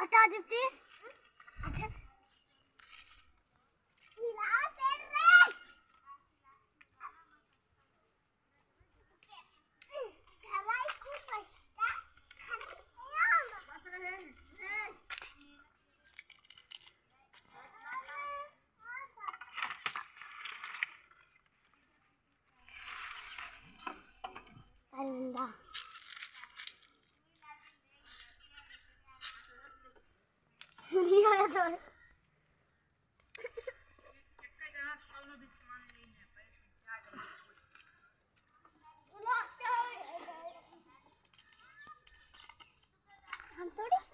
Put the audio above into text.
हटा देती हम थोड़ी